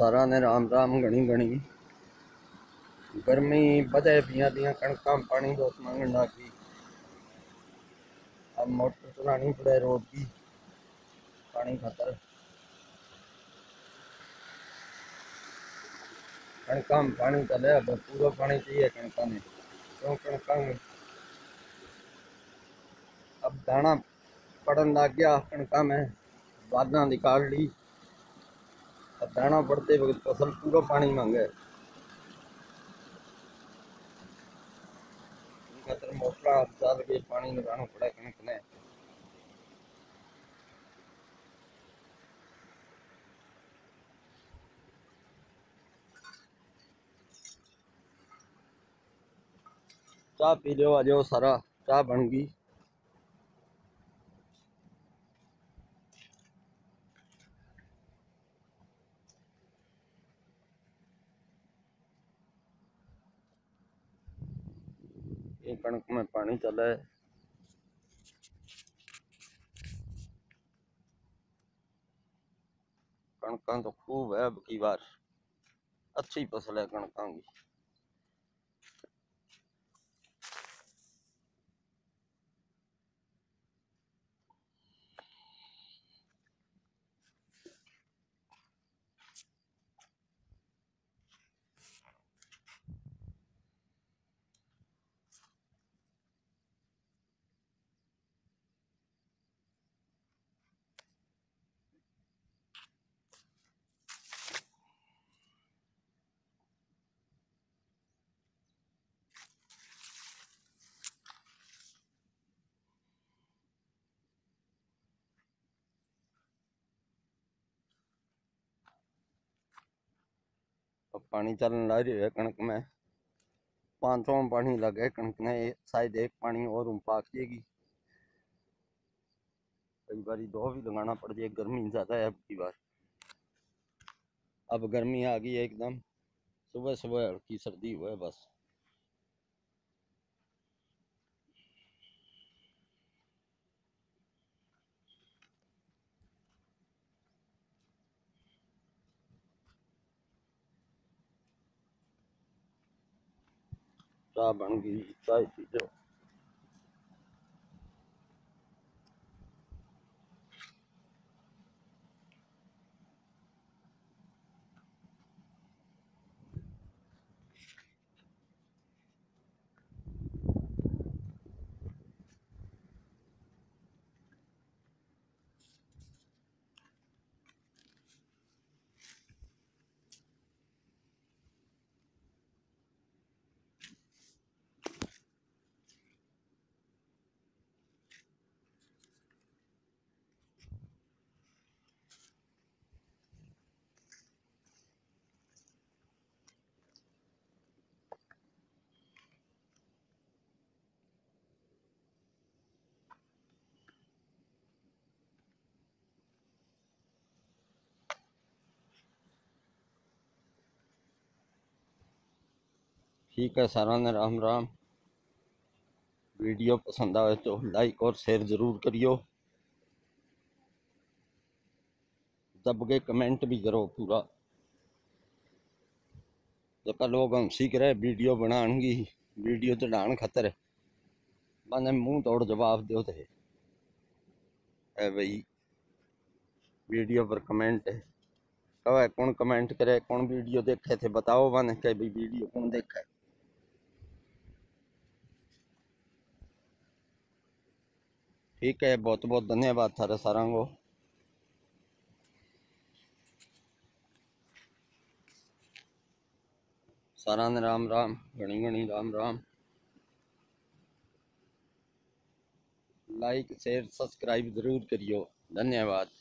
ਸਾਰਾ ਨੇ ਰਾਮ ਰਾਮ ਗਣੀ ਗਣੀ ਗਰਮੀ ਵਧੇ ਪੀਆਂ ਦੀਆਂ ਕਣਕਾਂ ਪਾਣੀ ਬਹੁਤ ਮੰਗਣ ਲੱਗੀ अब मोटर चलानी पड़े रोड की पानी खतर कणका में पानी चले अब पूरा पानी चाहिए कणका में क्यों कणका में अब दाना पड़न लग गया कणका में बादा निकाल ली अब दाना पड़ते वक्त फ़सल पूरा पानी मांगे के पानी लगाना चाह पी लो आ जाओ सारा, चाह बन गई। ये कणक में पानी चला है। कणक तो खूब है अब की बार। अच्छी फ़सल है कणक की अब पानी चलन लग रही है कणक में। पाँच सौ में पानी लगे कणक में शायद एक पानी और पाक जाएगी। कई बार दो भी लगाना पड़ जाए, गर्मी ज़्यादा है अब की बार। अब गर्मी आ गई है एकदम। सुबह सुबह हल्की सर्दी हुआ है बस। चाह बन गई चाय पी जाओ ठीक है सारा ने राम राम। वीडियो पसंद आए तो लाइक और शेयर ज़रूर करियो। दब के कमेंट भी करो पूरा। जब लोग हम सीख रहे वीडियो बनाने वीडियो चढ़ान खतर मैंने मुँह तोड़ जवाब दो है भाई, वीडियो पर कमेंट है। कौन कमेंट करे, कौन वीडियो देखे थे, बताओ मैंने कह भाई वीडियो कौन देखा? है ठीक है बहुत बहुत धन्यवाद थारे सारा को सारा ने राम राम, घनी घनी Ram Ram. Like share subscribe ज़रूर करियो। धन्यवाद।